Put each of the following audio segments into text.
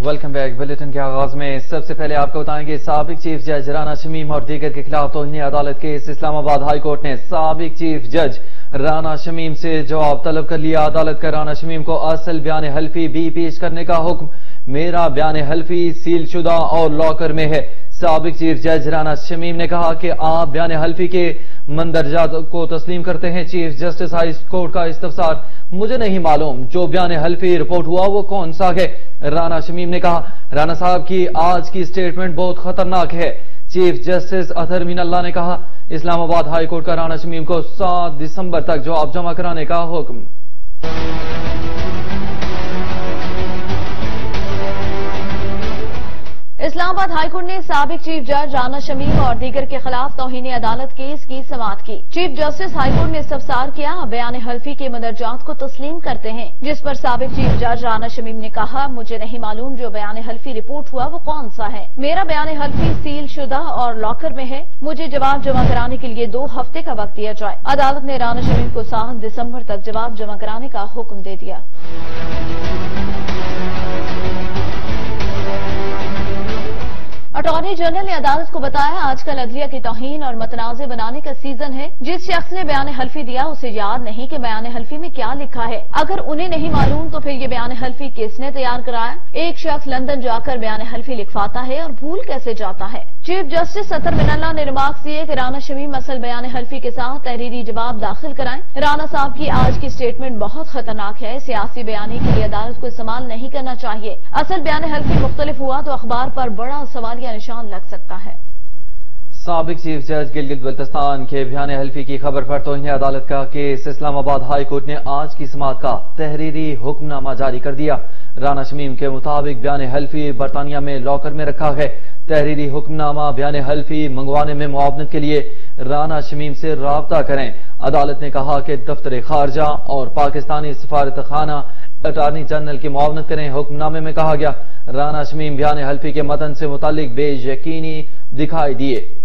Welcome back bulletin के आगाज़ में सबसे पहले आपको बताएँगे, सबक चीफ जज राना शमीम और दीगर के खिलाफ तोहनी अदालत केस इस्लामाबाद हाईकोर्ट ने सबक चीफ जज राना शमीम से जवाब तलब कर लिया। अदालत का राना शमीम को असल बयान हल्फी भी पेश करने का हुक्म। मेरा बयान हल्फी सील शुदा और लॉकर में है। सबक चीफ जज राना शमीम ने कहा कि आप बयान हल्फी के मंदरजात को तस्लीम करते हैं। चीफ जस्टिस हाई कोर्ट का इस्तफसार। मुझे नहीं मालूम जो बयान हल्फी रिपोर्ट हुआ, वो कौन सा है? राना शमीम ने कहा राना साहब की आज की स्टेटमेंट बहुत खतरनाक है। Chief justice Athar Minallah ने कहा, इस्लामाबाद हाई कोर्ट का राना शमीम को सात दिसंबर तक जवाब जमा कराने का हुक्म। इस्लामाबाद हाईकोर्ट ने सबक चीफ जज राना शमीम और दीगर के खिलाफ तोहिन अदालत केस की समाप्त की। चीफ जस्टिस हाईकोर्ट ने इस्तफसार किया, बयान हल्फी के मदरजात को तस्लीम करते हैं, जिस पर सबक चीफ जज राना शमीम ने कहा, मुझे नहीं मालूम जो बयान हल्फी रिपोर्ट हुआ, वो कौन सा है? मेरा बयान हल्फी सील शुदा और लॉकर में है। मुझे जवाब जमा कराने के लिए दो हफ़्ते का वक्त दिया जाए। अदालत ने राना शमीम को सात दिसंबर तक जवाब जमा कराने का हुक्म दे दिया। अटॉर्नी जनरल ने अदालत को बताया, आजकल अदलिया की तोहन और मतनाजे बनाने का सीज़न है। जिस शख्स ने बयान हल्फी दिया, उसे याद नहीं कि बयान हल्फी में क्या लिखा है। अगर उन्हें नहीं मालूम तो फिर ये बयान हल्फी किसने तैयार कराया? एक शख्स लंदन जाकर बयान हल्फी लिखवाता है और भूल कैसे जाता है? चीफ जस्टिस सतर मिनल्ला ने रिमार्क दिए कि राना शमीम असल बयान हल्फी के साथ तहरीरी जवाब दाखिल कराएँ। राना साहब की आज की स्टेटमेंट बहुत खतरनाक है। सियासी बयानी के लिए अदालत को इस्तेमाल नहीं करना चाहिए। असल बयान हल्फी मुख्तलिफ़ हुआ तो अखबार पर बड़ा सवालिया निशान लग सकता है। सबक चीफ जज गिलगित बल्तिस्तान के बयान हल्फी की खबर पर तो इन्हें अदालत का केस, इस्लामाबाद हाई कोर्ट ने आज की समात का तहरीरी हुक्मनामा जारी कर दिया। राना शमीम के मुताबिक बयान हल्फी बरतानिया में लॉकर में रखा है। तहरीरी हुक्मनामा बयान हल्फी मंगवाने में मुआवनत के लिए राना शमीम से रबता करें। अदालत ने कहा कि दफ्तर खारजा और पाकिस्तानी सफारत खाना अटारनी जनरल की मुआवनत करें, हुक्मनामे में कहा गया। राना शमीम बयान हल्फी के मतन से मुतालिक बेयकीनी दिखाई दिए।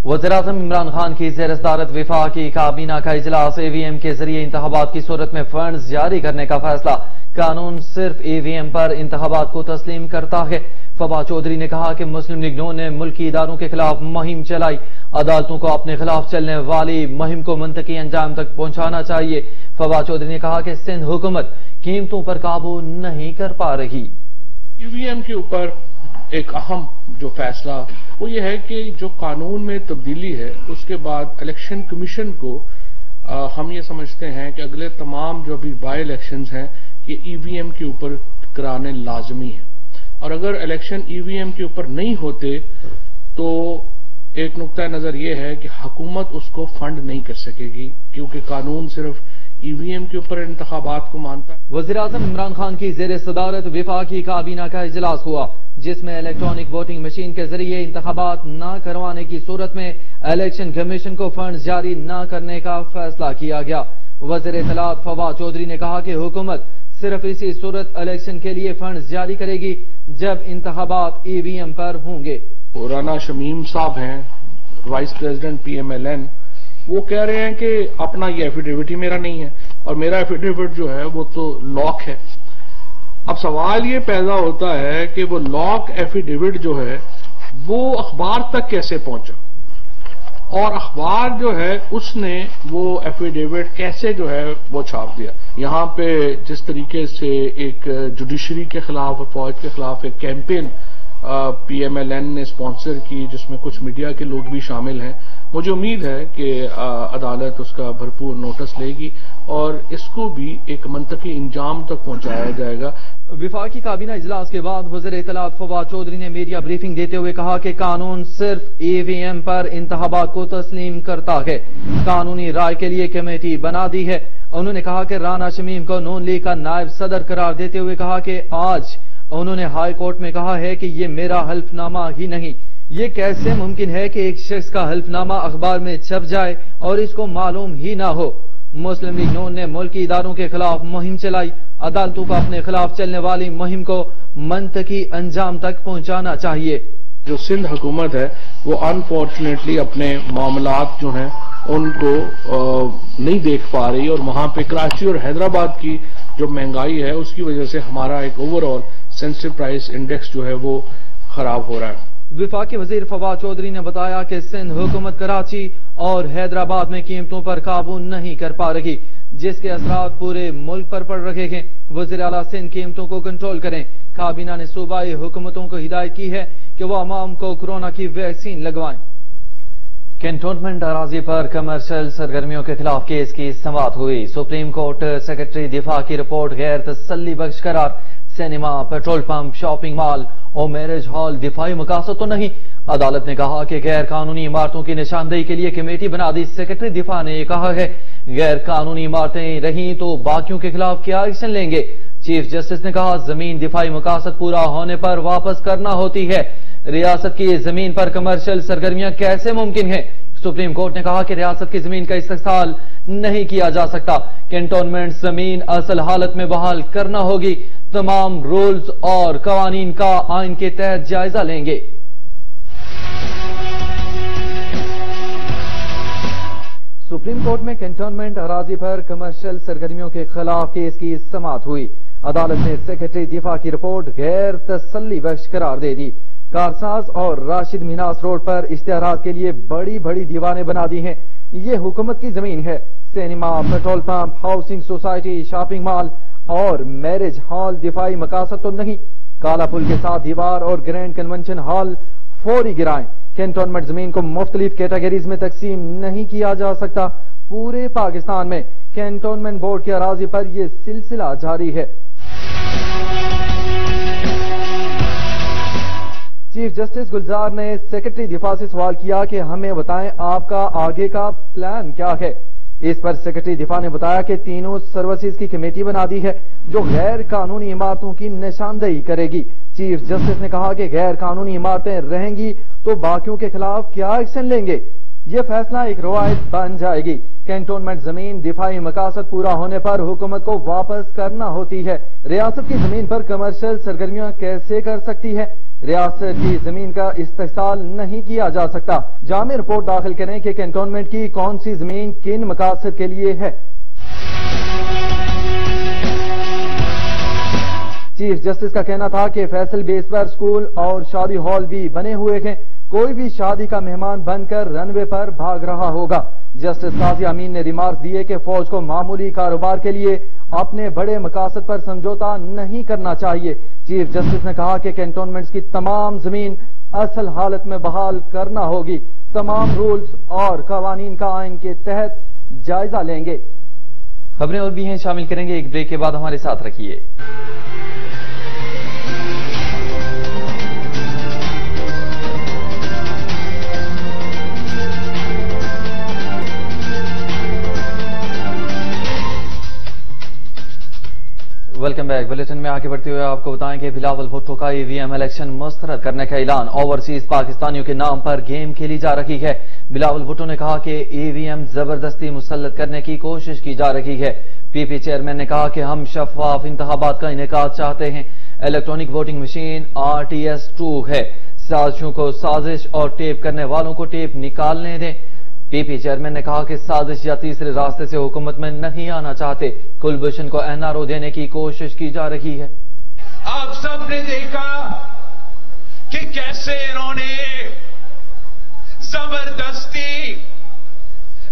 वज़ीर अजम इमरान खान की जेर सदारत विफा की काबीना का इजलास ईवीएम के ज़रिए इंतबात की सूरत में फंड जारी करने का फैसला। कानून सिर्फ़ ईवीएम पर इंतबात को तस्लीम करता है। फबा चौधरी ने कहा कि मुस्लिम लीग ने मुल्की इदारों के खिलाफ मुहिम चलाई। अदालतों को अपने खिलाफ चलने वाली मुहिम को मंतकी अंजाम तक पहुंचाना चाहिए। फबा चौधरी ने कहा कि सिंध हुकूमत कीमतों पर काबू नहीं कर पा रही। ईवीएम के ऊपर एक अहम जो फैसला वो ये है कि जो कानून में तब्दीली है उसके बाद इलेक्शन कमीशन को आ, हम ये समझते हैं कि अगले तमाम जो अभी बाई इलेक्शन हैं ये ईवीएम के ऊपर कराने लाजमी है। और अगर इलेक्शन ईवीएम के ऊपर नहीं होते तो एक नुकता नज़र ये है कि हुकूमत उसको फंड नहीं कर सकेगी क्योंकि कानून सिर्फ़ ईवीएम के ऊपर इंतबात को मानता है। वज़ीर अजम इमरान खान की जेर सदारत विफाकी काबीना का इजलास हुआ जिसमें इलेक्ट्रॉनिक वोटिंग मशीन के ज़रिए इंतबात न करवाने की सूरत में इलेक्शन कमीशन को फंड जारी न करने का फैसला किया गया। वज़ीर इतलात फवाद चौधरी ने कहा कि हुकूमत सिर्फ़ इसी सूरत इलेक्शन के लिए फंड जारी करेगी जब इंतबात ईवीएम पर होंगे। राना शमीम साहब हैं वाइस प्रेसिडेंट पीएमएलएन वो कह रहे हैं कि अपना ये एफिडेविट ही मेरा नहीं है। और मेरा एफिडेविट जो है, वो तो लॉक है। अब सवाल ये पैदा होता है कि वो लॉक एफिडेविट जो है, वो अखबार तक कैसे पहुँचा? और अखबार जो है, उसने वो एफिडेविट कैसे जो है, वो छाप दिया। यहाँ पे जिस तरीके से एक जुडिशरी के खिलाफ और फौज के खिलाफ एक कैंपेन पीएमएलएन ने स्पॉन्सर की, जिसमें कुछ मीडिया के लोग भी शामिल हैं। मुझे उम्मीद है कि अदालत उसका भरपूर नोटिस लेगी और इसको भी एक मंतकी इंजाम तक पहुँचाया जाएगा। विफाकी काबीना इजलास के बाद वज़ीर इतलात फवाद चौधरी ने मीडिया ब्रीफिंग देते हुए कहा कि कानून सिर्फ़ ईवीएम पर इंतबात को तस्लीम करता है। कानूनी राय के लिए कमेटी बना दी है। उन्होंने कहा कि राना शमीम को नून लीग का नायब सदर करार देते हुए कहा कि आज उन्होंने हाई कोर्ट में कहा है कि ये मेरा हल्फनामा ही नहीं। ये कैसे मुमकिन है कि एक शख्स का हल्फनामा अखबार में छप जाए और इसको मालूम ही ना हो? मुस्लिम लीग नून ने मुल्की इदारों के खिलाफ मुहिम चलाई। अदालतों को अपने खिलाफ चलने वाली मुहिम को मंतकी अंजाम तक पहुंचाना चाहिए। जो सिंध हुकूमत है, वो अनफॉर्चुनेटली अपने मामला जो हैं, उनको नहीं देख पा रही और वहाँ पे कराची और हैदराबाद की जो महँगाई है, उसकी वजह से हमारा एक ओवरऑल सेंसिटिव प्राइस इंडेक्स जो है, वो खराब हो रहा है। विफाकी वज़ीर फवाद चौधरी ने बताया कि सिंध हुकूमत कराची और हैदराबाद में कीमतों पर काबू नहीं कर पा रही, जिसके असरा पूरे मुल्क पर पड़ रहे हैं। वज़ीर अला सिंध कीमतों को कंट्रोल करें। काबीना ने सूबाई हुकूमतों को हिदायत की है कि वह अवाम को कोरोना की वैक्सीन लगवाएँ। कैंटोनमेंट अराजी पर कमर्शियल सरगर्मियों के खिलाफ केस की समात हुई। सुप्रीम कोर्ट सेक्रेटरी दिफा की रिपोर्ट गैर तसली बख्श करार। Cinema, petrol pump, shopping mall और मैरिज हॉल, दिफाई मकासद तो नहीं। अदालत ने कहा कि गैर कानूनी इमारतों की निशानदेही के लिए कमेटी बना दी। सेक्रेटरी दिफा ने कहा है गैर कानूनी इमारतें रही तो बाकियों के खिलाफ क्या एक्शन लेंगे? चीफ जस्टिस ने कहा, ज़मीन दिफाई मकासद पूरा होने पर वापस करना होती है। रियासत की ज़मीन पर कमर्शियल सरगर्मियाँ कैसे मुमकिन है? सुप्रीम कोर्ट ने कहा कि रियासत की ज़मीन का इस्तेसाल नहीं किया जा सकता। कैंटोनमेंट ज़मीन असल हालत में बहाल करना होगी। तमाम रूल्स और कवानीन का आइन के तहत जायजा लेंगे। सुप्रीम कोर्ट में कैंटोनमेंट अराजी पर कमर्शियल सरगर्मियों के खिलाफ केस की समात हुई। अदालत ने सेक्रेटरी दिफा की रिपोर्ट गैर तसली बख्श करार दे दी। कारसाज और राशिद मीनास रोड पर इश्तेहार के लिए बड़ी बड़ी दीवारें बना दी हैं। ये हुकूमत की ज़मीन है। Cinema, petrol pump, housing society, shopping mall और मैरिज हॉल, दिफाई मकासद तो नहीं। काला पुल के साथ दीवार और ग्रैंड कन्वेंशन हॉल फौरी गिराएँ। कैंटोनमेंट ज़मीन को मुख्तलिफ़ कैटेगरीज में तकसीम नहीं किया जा सकता। पूरे पाकिस्तान में कैंटोनमेंट बोर्ड की अराजी पर यह सिलसिला जारी है। चीफ जस्टिस गुलजार ने सेक्रेटरी दिफा से सवाल किया कि हमें बताएँ आपका आगे का प्लान क्या है। इस पर सेक्रेटरी दिफा ने बताया कि तीनों सर्विसेज़ की कमेटी बना दी है, जो गैर कानूनी इमारतों की निशानदेही करेगी। चीफ जस्टिस ने कहा कि गैर कानूनी इमारतें रहेंगी तो बाकियों के खिलाफ क्या एक्शन लेंगे? ये फैसला एक रवायत बन जाएगी। कैंटोनमेंट ज़मीन, दिफाई मकासद पूरा होने पर हुकूमत को वापस करना होती है। रियासत की ज़मीन पर कमर्शियल सरगर्मियाँ कैसे कर सकती है? रियासत की ज़मीन का इस्तेसाल नहीं किया जा सकता। जामे रिपोर्ट दाखिल करें कि कैंटोनमेंट की कौन सी ज़मीन किन मकासद के लिए है। चीफ जस्टिस का कहना था कि फैसल बेस पर स्कूल और शादी हॉल भी बने हुए हैं। कोई भी शादी का मेहमान बनकर रनवे पर भाग रहा होगा। जस्टिस काजी अमीन ने रिमार्क दिए कि फौज को मामूली कारोबार के लिए अपने बड़े मकासद पर समझौता नहीं करना चाहिए। चीफ जस्टिस ने कहा कि कैंटोनमेंट्स की तमाम ज़मीन असल हालत में बहाल करना होगी। तमाम रूल्स और कवानीन का आइन के तहत जायजा लेंगे। खबरें और भी हैं, शामिल करेंगे एक ब्रेक के बाद हमारे साथ रखिए। वेलकम बैक बुलेटिन में आगे बढ़ते हुए आपको बताएँ कि बिलावल भुट्टो का ईवीएम इलेक्शन मुस्तरद करने का ऐलान ओवरसीज पाकिस्तानियों के नाम पर गेम खेली जा रही है। बिलावल भुट्टो ने कहा कि ईवीएम ज़बरदस्ती मुसलत करने की कोशिश की जा रही है। पीपी चेयरमैन ने कहा कि हम शफाफ इंतबात का इनका चाहते हैं। Electronic voting machine R T S two है। साजिशों को साजिश और टेप करने वालों को टेप निकालने दें। पीपी चेयरमैन ने कहा कि साजिश या तीसरे रास्ते से हुकूमत में नहीं आना चाहते। कुलभूषण को एनआरओ देने की कोशिश की जा रही है। आप सबने देखा कि कैसे इन्होंने ज़बरदस्ती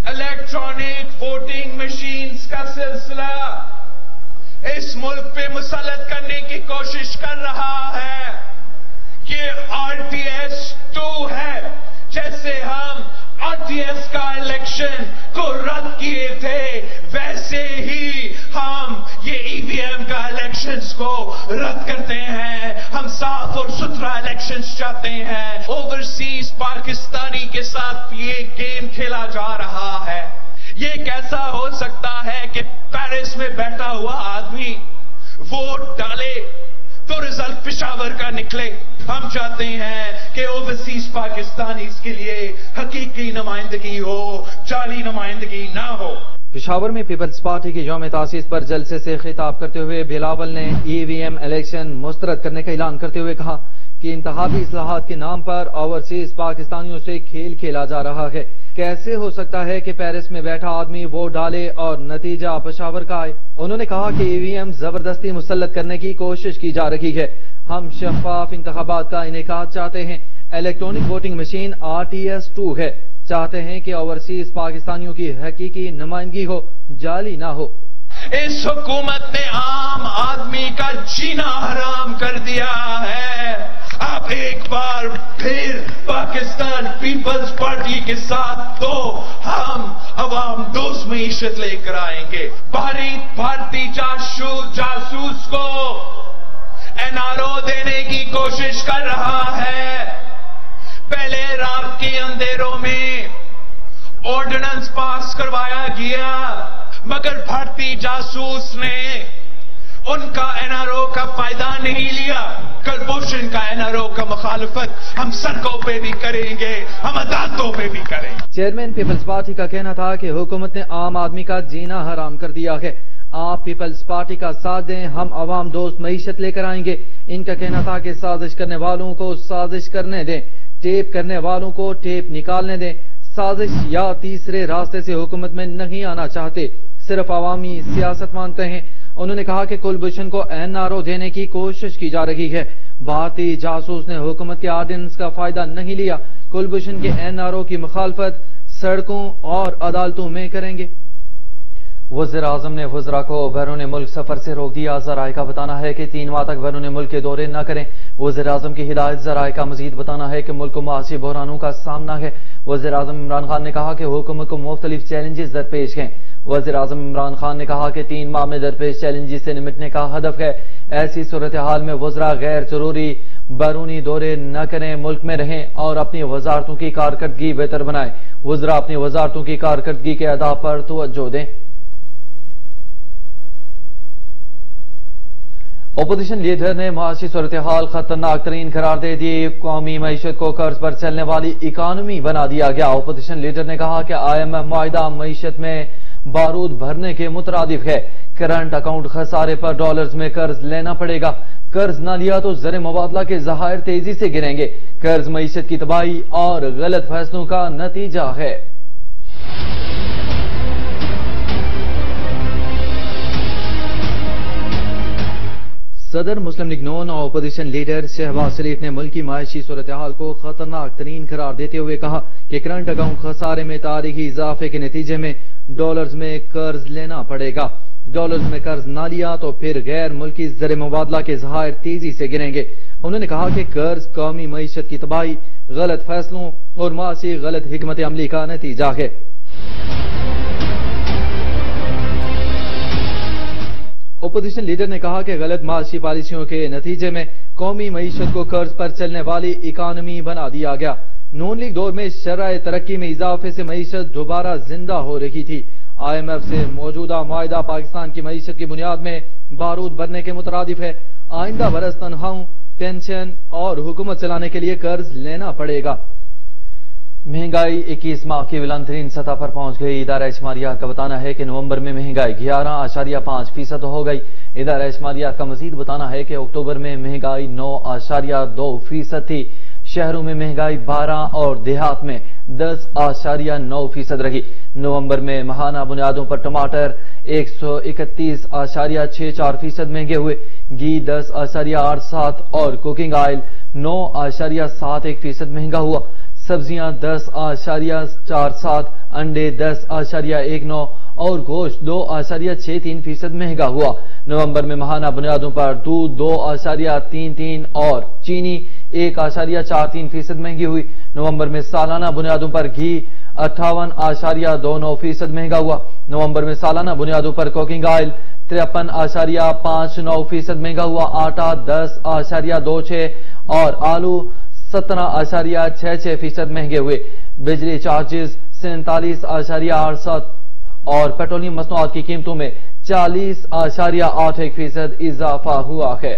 इलेक्ट्रॉनिक वोटिंग मशीन्स का सिलसिला इस मुल्क पे मुसलत करने की कोशिश कर रहा है। कि आरटीएस टू है। जैसे हम आरटीएस का इलेक्शन को रद्द किए थे, वैसे ही हम ये ईवीएम का इलेक्शंस को रद्द करते हैं। हम साफ़ और सुथरा इलेक्शंस चाहते हैं। ओवरसीज पाकिस्तानी के साथ ये गेम खेला जा रहा है। ये कैसा हो सकता है कि पेरिस में बैठा हुआ आदमी वोट डाले? रिज़ल्ट पिशावर का निकले। हम चाहते हैं कि ओवरसीज पाकिस्तानी के लिए हकीकी नुमाइंदगी हो चाली नुमाइंदगी ना हो। पिशावर में पीपल्स पार्टी की योम तासीस पर जलसे से खिताब करते हुए बिलावल ने ईवीएम इलेक्शन मुस्तरद करने का ऐलान करते हुए कहा। कि इंतहाबी असलाहत के नाम पर ओवरसीज पाकिस्तानियों से खेल खेला जा रहा है। कैसे हो सकता है कि पेरिस में बैठा आदमी वोट डाले और नतीजा पशावर का आए? उन्होंने कहा कि ईवीएम ज़बरदस्ती मुसलत करने की कोशिश की जा रही है। हम शफाफ इंतबात का इनका चाहते हैं। Electronic voting machine R T S two है। चाहते हैं कि ओवरसीज पाकिस्तानियों की हकीकी नुमाइंदगी हो, जाली ना हो। इस हुकूमत ने आम आदमी का जीना हराम कर दिया है। अब एक बार फिर पाकिस्तान पीपल्स पार्टी के साथ तो हम अवाम दोस्त मीशत लेकर आएँगे। भारत भारतीय जासूस जासूस को एनआरओ देने की कोशिश कर रहा है। पहले रात के अंधेरों में ऑर्डिनेंस पास करवाया गया, मगर भारतीय जासूस ने उनका एनआरओ का फ़ायदा नहीं लिया। कलभूषण का मुखालफत हम सड़कों पे भी करेंगे, हम अदालतों पे भी करेंगे। चेयरमैन पीपल्स पार्टी का कहना था कि हुकूमत ने आम आदमी का जीना हराम कर दिया है। आप पीपल्स पार्टी का साथ दें, हम आवाम दोस्त मीशत लेकर आएँगे। इनका कहना था कि साजिश करने वालों को साजिश करने दें, टेप करने वालों को टेप निकालने दें। साजिश या तीसरे रास्ते से हुकूमत में नहीं आना चाहते, सिर्फ़ अवामी सियासत मानते हैं। उन्होंने कहा कि कुलभूषण को एनआरओ देने की कोशिश की जा रही है। भारतीय जासूस ने हुकूमत के आर्डिनेंस का फ़ायदा नहीं लिया। कुलभूषण के एनआरओ की मुखालफत सड़कों और अदालतों में करेंगे। वज़ीर आज़म ने वजरा को बैरून मुल्क सफ़र से रोक दिया। जराये का बताना है कि तीन माह तक बैरून मुल्क के दौरे न करें। वज़ीर आज़म की हिदायत जराये का मजीद बताना है कि मुल्क को मुआशी बहरानों का सामना है। वज़ीर आज़म इमरान खान ने कहा कि हुकूमत को मुख्तलिफ़ चैलेंजेस दरपेश हैं। वज़ीर आज़म इमरान खान ने कहा कि तीन माह में दरपेश चैलेंजेस से निमटने का हदफ है। ऐसी सूरत हाल में वजरा गैर ज़रूरी बैरूनी दौरे न करें, मुल्क में रहें और अपनी वजारतों की कारकर्दगी बेहतर बनाएँ। वजरा अपनी वजारतों की कारकर्दगी के अदा पर तवज्जो दें। ओपोजिशन लीडर ने मुआशी सूरत हाल खतरनाक तरीन करार दे दी कौमी मीशत को कर्ज पर चलने वाली इकानमी बना दिया गया। ओपोजिशन लीडर ने कहा कि आई एम एफ़ माहिदा मीशत में बारूद भरने के मुतरदिफ है। करंट अकाउंट खसारे पर डॉलर्स में कर्ज लेना पड़ेगा। कर्ज न लिया तो जर मुबादला के जहायर तेज़ी से गिरेंगे। कर्ज मीशत की तबाही और गलत फैसलों का नतीजा है। सदर मुस्लिम लीग नोन और अपोजिशन लीडर शहबाज शरीफ ने मुल्क की मायशी सूरत हाल को खतरनाक तरीन करार देते हुए कहा कि करंट अकाउंट खसारे में तारीखी इजाफे के नतीजे में डॉलर्स में कर्ज लेना पड़ेगा। डॉलर्स में कर्ज ना लिया तो फिर गैर मुल्की जर मुबादला के जहायर तेज़ी से गिरेंगे। उन्होंने कहा कि कर्ज, कौमी मीशत की तबाही, गलत फैसलों और मासी गलत हिकमत अमली का नतीजा है। ओपोजिशन लीडर ने कहा कि गलत माशी पॉलिसियों के नतीजे में कौमी मीशत को कर्ज पर चलने वाली इकानमी बना दिया गया। नून लीग दौर में शराय तरक्की में इजाफे से मीशत दोबारा ज़िंदा हो रही थी। आई एम एफ़ से मौजूदा माहा पाकिस्तान की मीशत की बुनियाद में बारूद भरने के मुतरदिफ है। आइंदा बरस तनख्वाहों पेंशन और हुकूमत चलाने के लिए कर्ज लेना पड़ेगा। महँगाई 21 माह की बुलंदतरीन सतह पर पहुँच गई। इदारा शुमारियात का बताना है कि नवंबर में महँगाई ग्यारह आशारिया पाँच फ़ीसद हो गई। इदारा शुमारियात का मजीद बताना है कि अक्टूबर में महँगाई नौ आशारिया दो फ़ीसद थी। शहरों में महँगाई 12 और देहात में 10 आशारिया नौ फ़ीसद रही। नवंबर में महाना बुनियादों पर टमाटर एक सौ इकतीस आशारिया छह चार फ़ीसद महँगे हुए। घी दस आशारिया आठ सात और कुकिंग ऑयल नौ आशारिया सात एक फ़ीसद महँगा हुआ। सब्ज़ियाँ दस आशारिया चार सात, अंडे दस आशारिया एक नौ और गोश्त दो आशारिया छह तीन फ़ीसद महँगा हुआ। नवंबर में महाना बुनियादों पर दूध दो आशारिया तीन तीन और चीनी एक आशारिया चार तीन फ़ीसद महँगी हुई। नवंबर में सालाना बुनियादों पर घी, अट्ठावन आशारिया दो नौ फ़ीसद महँगा हुआ। नवंबर में सालाना बुनियादों पर कुकिंग ऑयल, तिरपन आशारिया पाँच नौ फ़ीसद महँगा हुआ। आटा दस आशारिया दो छह और आलू सत्रह आशारिया छह छह फ़ीसद महँगे हुए। बिजली चार्जेस सैंतालीस आशारिया सात और पेट्रोलियम मसनूआत की कीमतों में चालीस आशारिया आठ एक फ़ीसद इजाफा हुआ है।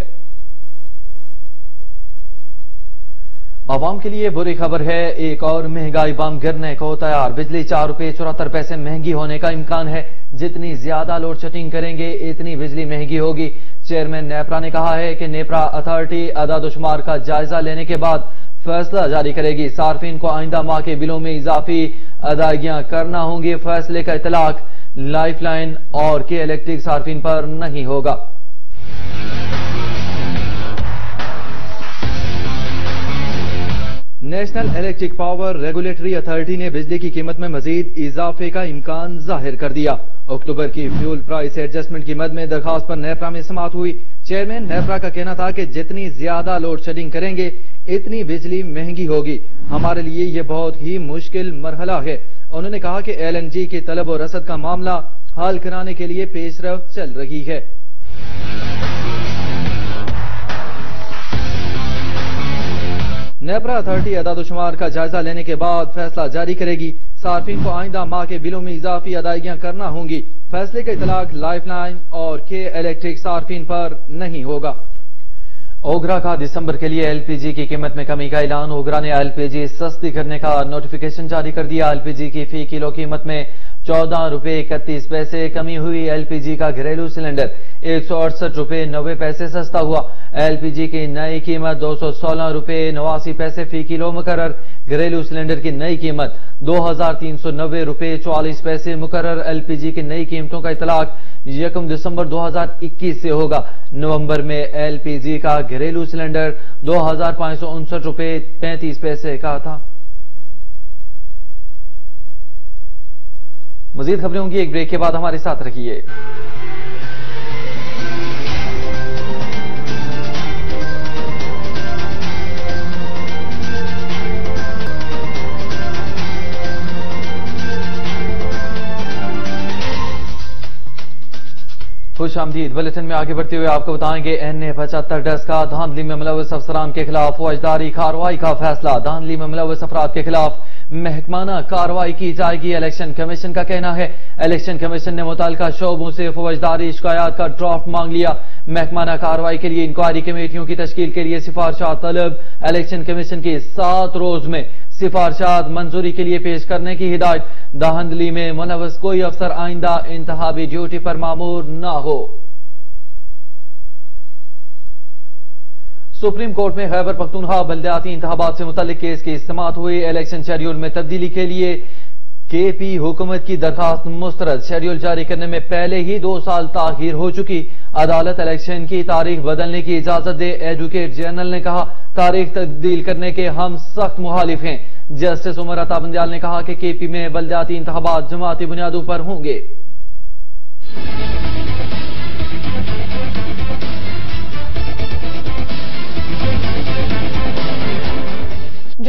आवाम के लिए बुरी खबर है। एक और महँगाई बम गिरने को तैयार। बिजली चार रुपए चौहत्तर पैसे महँगी होने का इम्कान है। जितनी ज़्यादा लोड शेडिंग करेंगे, इतनी बिजली महँगी होगी। चेयरमैन नेपरा ने कहा है कि नेपरा अथॉरिटी अदादुशुमार का जायजा लेने के बाद फैसला जारी करेगी। सार्फिन को आइंदा माह के बिलों में इजाफी अदायगियाँ करना होंगी। फैसले का इतलाक लाइफ लाइन और के इलेक्ट्रिक सार्फिन पर नहीं होगा। National electric power regulatory authority ने बिजली की कीमत में मजीद इजाफे का इम्कान ज़ाहिर कर दिया। अक्टूबर की फ्यूल प्राइस एडजस्टमेंट की मद में दरखास्त पर नेपरा में समाप्त हुई। चेयरमैन नेपरा का कहना था कि जितनी ज़्यादा लोड शेडिंग करेंगे, इतनी बिजली महँगी होगी। हमारे लिए ये बहुत ही मुश्किल मरहला है। उन्होंने कहा कि एलएनजी की तलब और रसद का मामला हल कराने के लिए पेशरफ चल रही है। नेपरा अथॉरिटी अदादुशुमार का जायजा लेने के बाद फैसला जारी करेगी सार्फिन को आइंदा माह के बिलों में इजाफी अदायगियाँ करना होंगी फैसले का इतलाक लाइफलाइन और के इलेक्ट्रिक सार्फिन पर नहीं होगा ओगरा का दिसंबर के लिए एलपीजी की कीमत में कमी का ऐलान ओगरा ने एलपीजी सस्ती करने का नोटिफिकेशन जारी कर दिया एलपीजी की फ़ी किलो कीमत में चौदह रुपए इकतीस पैसे कमी हुई एलपीजी का घरेलू सिलेंडर। एक सौ अड़सठ रुपए नब्बे पैसे सस्ता हुआ। एलपीजी की नई कीमत दो सौ सोलह रुपए नवासी पैसे फ़ी किलो मुकर घरेलू सिलेंडर की नई कीमत दो हज़ार तीन सौ नब्बे रुपए चौवालीस पैसे मुकर एलपीजी की नई कीमतों का इतलाक यकम दिसंबर 2021 से होगा। नवंबर में एलपीजी का घरेलू सिलेंडर दो हज़ार पाँच सौ उनसठ रुपए पैंतीस पैसे का था। मजीद खबरें होंगी, एक ब्रेक के बाद हमारे साथ रखिए खुश आमदीद, बुलेटिन में आगे बढ़ते हुए आपको बताएँगे, एन ए पचहत्तर डस का धांधली में मुलविस अफसरान के खिलाफ, फौजदारी, कार्रवाई का फैसला। धांधली में मुलविस अफराद के खिलाफ महकमाना कार्रवाई की जाएगी। इलेक्शन कमीशन का कहना है, इलेक्शन कमीशन ने मुतल शोबों से फौजदारी, शिकायत का ड्राफ्ट मांग लिया। महकमाना कार्रवाई के लिए इंक्वायरी कमेटियों की तश्कील के लिए सिफारशा तलब। इलेक्शन कमीशन की सात रोज में सिफारशात मंजूरी के लिए पेश करने की हिदायत। दाहंदली में मुनवस कोई अफसर आइंदा, इंतहाबी ड्यूटी पर मामूर न हो। सुप्रीम कोर्ट में खैबर पख्तूनखा बलदियाती इंतबात से मुतल केस की इस्तेमाल हुई इलेक्शन शेड्यूल में तब्दीली के लिए के पी हुकूमत की दरखास्त मुस्तरद। शेड्यूल जारी करने में पहले ही दो साल ताखिर हो चुकी। अदालत इलेक्शन की तारीख बदलने की इजाज़त दे। एडवोकेट जनरल ने कहा, तारीख तब्दील करने के हम सख्त मुखालिफ हैं। जस्टिस उमर अता बंदयाल ने कहा कि के पी में बलदियाती इंतबात जमाती बुनियादों पर होंगे।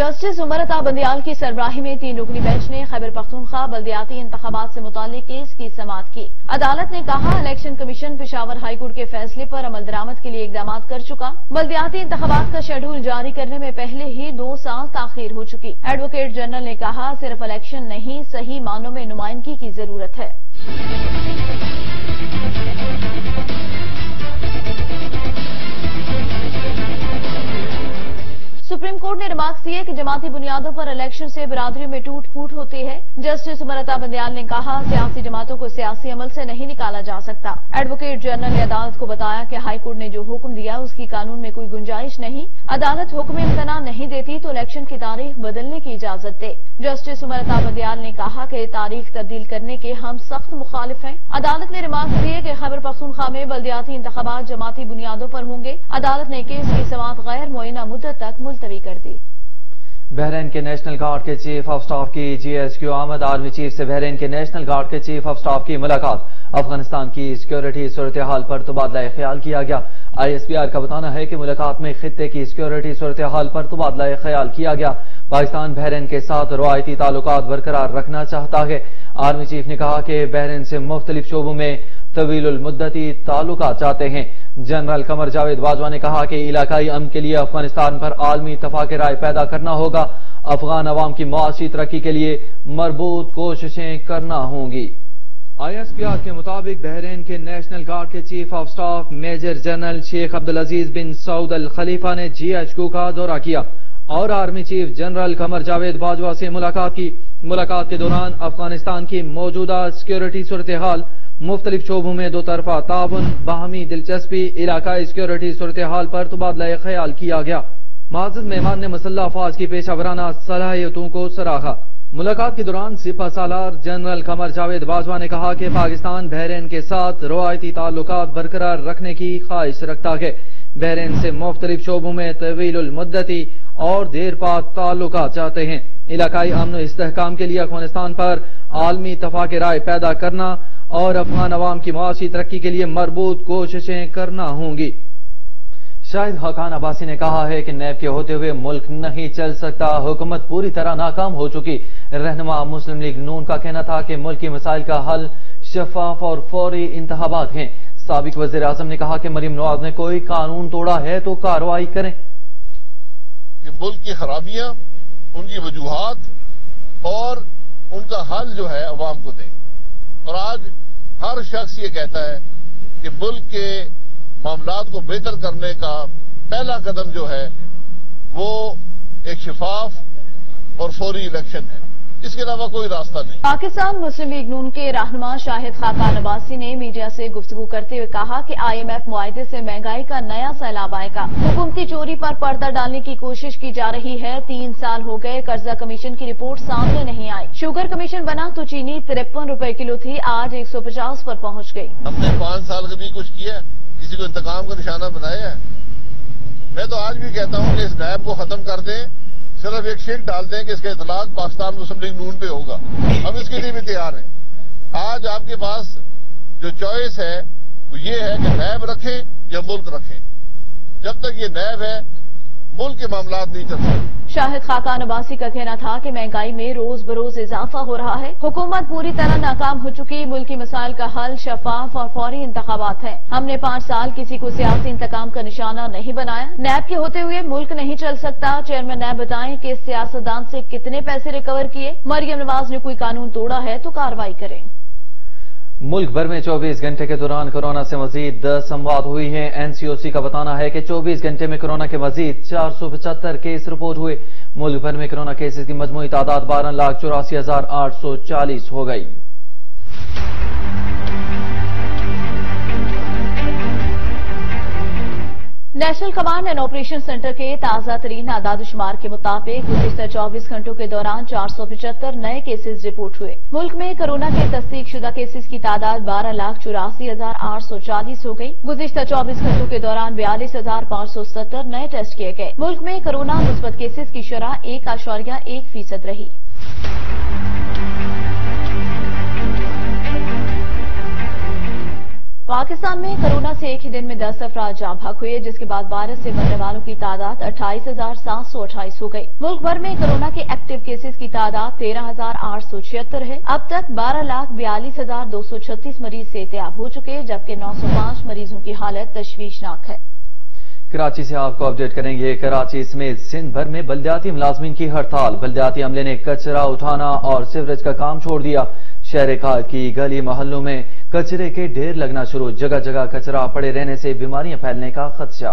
जस्टिस उमरता बंदियाल की सरबराही में तीन रुकनी बेंच ने खैबर पख्तूनखा बल्दियाती इंतबात से मुतल केस की समात की। अदालत ने कहा, इलेक्शन कमीशन पिशावर हाईकोर्ट के फैसले पर अमल दरामद के लिए इकदाम कर चुका। बल्दियाती इंतबात का शेड्यूल जारी करने में पहले ही दो साल ताखिर हो चुकी। एडवोकेट जनरल ने कहा, सिर्फ़ इलेक्शन नहीं, सही मानों में नुमाइंदगी की ज़रूरत है। सुप्रीम कोर्ट ने रिमार्क्स दिए कि जमाती बुनियादों पर इलेक्शन से बिरादरी में टूट फूट होती है। जस्टिस उमरता बंदयाल ने कहा, सियासी जमातों को सियासी अमल से नहीं निकाला जा सकता। एडवोकेट जनरल ने अदालत को बताया कि हाईकोर्ट ने जो हुक्म दिया, उसकी कानून में कोई गुंजाइश नहीं। अदालत हुक्म इम्तना नहीं देती तो इलेक्शन की तारीख बदलने की इजाज़त दे। जस्टिस उमरता बंदयाल ने कहा कि तारीख तब्दील करने के हम सख्त मुखालिफ हैं। अदालत ने रिमार्क दिए कि खैबर पख्तूनखा में बल्दियाती इंतबात जमाती बुनियादों पर होंगे। अदालत ने केस की समात गैर मुइना मुद्दत तक मुलतवी कर दी। बहरीन के नेशनल गार्ड के चीफ ऑफ़ स्टाफ की जीएसक्यू आमद आर्मी चीफ से बहरीन के नेशनल गार्ड के चीफ ऑफ़ स्टाफ की मुलाकात। अफ़गानिस्तान की सिक्योरिटी सूरत हाल पर तबादला ख्याल किया गया। आईएसपीआर का बताना है कि मुलाकात में खत्े की सिक्योरिटी सूरत हाल पर तबादला ख्याल किया गया। पाकिस्तान बहरीन के साथ रवायती ताल्लुक बरकरार रखना चाहता है। आर्मी चीफ ने कहा कि बहरीन से मुख्तलिफ़ शोबों में तवील मुद्दती ताल्लुक चाहते हैं। जनरल कमर जावेद बाजवा ने कहा कि इलाकाई अम के लिए अफ़गानिस्तान पर आलमी तफाक राय पैदा करना होगा। अफगान अवाम की मुआशी तरक्की के लिए मरबूत कोशिशें करना होंगी। आईएसपीआर के मुताबिक बहरीन के नेशनल गार्ड के chief of staff major general Sheikh Abdul Aziz bin Saud Al Khalifa ने जीएचक्यू का दौरा किया और army chief general Qamar Javed Bajwa से मुलाकात की। मुलाकात के दौरान अफ़गानिस्तान की मौजूदा सिक्योरिटी सूरत हाल मुख्तलिफ़ शोबों में दो तरफा ताउन बाहमी, दिलचस्पी, इलाकाई सिक्योरिटी सूरत हाल पर तबादला ख्याल किया गया। माजिद मेहमान ने मसल्ला अफवाज की पेशा वराना सलाहियतों को सराहा। मुलाकात के दौरान सिपा सालार जनरल कमर जावेद बाजवा ने कहा कि पाकिस्तान बहरेन के साथ रवायती ताल्लुक बरकरार रखने की ख्वाहिश रखता है। बहरेन से मुख्तलिफ़ शोबों में तवील मुद्दती और देर पात ताल्लुक चाहते हैं। इलाकाई अमन इसकाम के लिए अफ़गानिस्तान पर आलमी तफाक राय पैदा करना और अफगान अवाम की मुआशी तरक्की के लिए मरबूत कोशिशें करना होंगी। शायद हकान अब्बासी ने कहा है कि नैब के होते हुए मुल्क नहीं चल सकता, हुकूमत पूरी तरह नाकाम हो चुकी। रहनुमा मुस्लिम लीग नून का कहना था कि मुल्क की मसाइल का हल शफाफ और फौरी इंतबात हैं। सबक वज़ीर आज़म ने कहा कि मरीम नवाज़ ने कोई कानून तोड़ा है तो कार्रवाई करें। कि मुल्क की खराबियाँ, उनकी वजूहत और उनका हल जो है अवाम को दें। और आज हर शख्स ये कहता है कि मुल्क के मामला को बेहतर करने का पहला कदम जो है, वो एक शिफाफ और फौरी इलेक्शन है। इसके अलावा कोई रास्ता नहीं। पाकिस्तान मुस्लिम लीग नून के रहनमा शाहिद खाकान अब्बासी ने मीडिया से गुफ्तगू करते हुए कहा कि आईएमएफ मुआदे से महँगाई का नया सैलाब आएगा। हुकूमती चोरी पर पर्दा डालने की कोशिश की जा रही है। तीन साल हो गए कर्जा कमीशन की रिपोर्ट सामने नहीं आई। शुगर कमीशन बना तो चीनी तिरपन रूपए किलो थी आज एक सौ पचास पर पहुँच गई। हमने पाँच साल कभी कुछ किया किसी को इंतकाम का निशाना बनाया है? मैं तो आज भी कहता हूँ कि इस नैब को खत्म कर दें। सिर्फ़ एक शीट डाल दें कि इसका इतलाक पाकिस्तान मुस्लिम लीग नून पे होगा। हम इसके लिए भी तैयार हैं। आज आपके पास जो चॉइस है, वो ये है कि नैब रखें या मुल्क रखें। जब तक ये नैब है मुल्क के मामला नहीं चल सकते शाहिद खाकान अब्बासी का कहना था कि महँगाई में रोज बरोज इजाफा हो रहा है। हुकूमत पूरी तरह नाकाम हो चुकी। मुल्की मसाइल का हल शफाफ और फौरी इंतबात है। हमने पाँच साल किसी को सियासी इंतकाम का निशाना नहीं बनाया। नैब के होते हुए मुल्क नहीं चल सकता। चेयरमैन नैब बताएँ कि सियासतदान से कितने पैसे रिकवर किए? मरियम नवाज़ ने कोई कानून तोड़ा है तो कार्रवाई करें। मुल्क भर में 24 घंटे के दौरान कोरोना से मजीद दस संवाद हुई हैं। एनसीओसी का बताना है कि 24 घंटे में कोरोना के मजीद चार सौ पचहत्तर केस रिपोर्ट हुए। मुल्क भर में कोरोना केसेस की मजमू तादाद बारह लाख चौरासी हज़ार आठ सौ चालीस हो गई। National command and operation centre के ताज़ा तरीन आदादुशुमार के मुताबिक गुजशतर 24 घंटों के दौरान चार सौ पचहत्तर नए केसेज रिपोर्ट हुए। मुल्क में कोरोना के तस्दीक शुदा केसेज की तादाद बारह लाख चौरासी हज़ार आठ सौ चालीस हो गई। गुजशतर 24 घंटों के दौरान बयालीस हज़ार पाँच सौ सत्तर नए टेस्ट किए गए। मुल्क में कोरोना मुस्बत केसेज की शरह एक आशारिया एक फ़ीसद रही। पाकिस्तान में कोरोना से एक ही दिन में दस अफराज भाग हुए, जिसके बाद भारत से मरने वालों की तादाद अट्ठाईस हज़ार सात सौ अट्ठाईस हो गई। मुल्क भर में कोरोना के एक्टिव केसेस की तादाद तेरह हज़ार आठ सौ छिहत्तर है। अब तक बारह लाख बयालीस हज़ार दो सौ छत्तीस मरीज़ सेहतियाब हो चुके हैं, जबकि नौ सौ पाँच मरीजों की हालत तशवीशनाक है। कराची से आपको अपडेट करेंगे, कराची समेत सिंध भर में बल्दियाती मुलाजमीन की हड़ताल। बल्दियाती अमले ने कचरा उठाना और सिवरेज का काम छोड़ दिया। शहर की गली मोहल्लों में कचरे के ढेर लगना शुरू। जगह जगह कचरा पड़े रहने से बीमारियाँ फैलने का खदशा।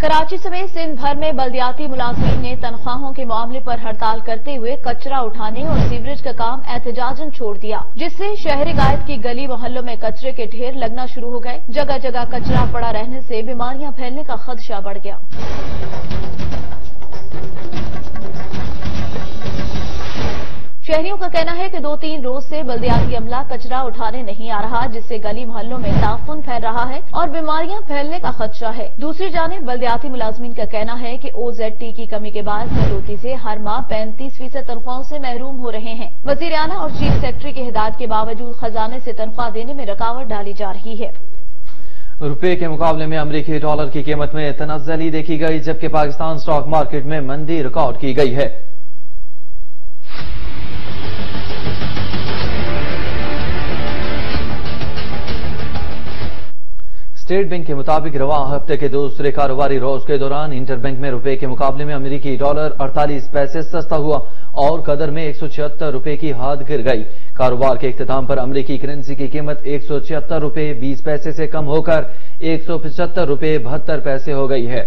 कराची समेत सिंध भर में बल्दियाती मुलाजमीन ने तनख्वाहों के मामले पर हड़ताल करते हुए कचरा उठाने और सीवरेज का काम एहतजाजन छोड़ दिया, जिससे शहर गायद की गली मोहल्लों में कचरे के ढेर लगना शुरू हो गए। जगह जगह कचरा पड़ा रहने से बीमारियाँ फैलने का खदशा बढ़ गया। शहरियों का कहना है कि दो तीन रोज से बल्दियाती अमला कचरा उठाने नहीं आ रहा, जिससे गली मोहल्लों में ताफुन फैल रहा है और बीमारियाँ फैलने का खदशा है। दूसरी जानब बल्दियाती मुलाजमीन का कहना है कि ओजेड की कमी के बाद कटौती से हर माह पैंतीस फ़ीसद तनख्वाहों से महरूम हो रहे हैं। वज़ीर आना और चीफ सेक्रेटरी की हिदायत के बावजूद खजाने से तनख्वाह देने में रुकावट डाली जा रही है। रुपए के मुकाबले में अमरीकी डॉलर की कीमत में तनजली देखी गई, जबकि पाकिस्तान स्टॉक मार्केट में मंदी रिकॉर्ड की गई है। स्टेट बैंक के मुताबिक रवा हफ़्ते के दूसरे कारोबारी रोज के दौरान इंटर बैंक में रुपए के मुकाबले में अमेरिकी डॉलर 48 पैसे सस्ता हुआ और कदर में एक सौ छिहत्तर रुपए की हद गिर गई। कारोबार के इख्ताम पर अमरीकी करेंसी की कीमत एक सौ छिहत्तर रुपए बीस पैसे से कम होकर एक सौ पचहत्तर रुपए बहत्तर पैसे हो गई है।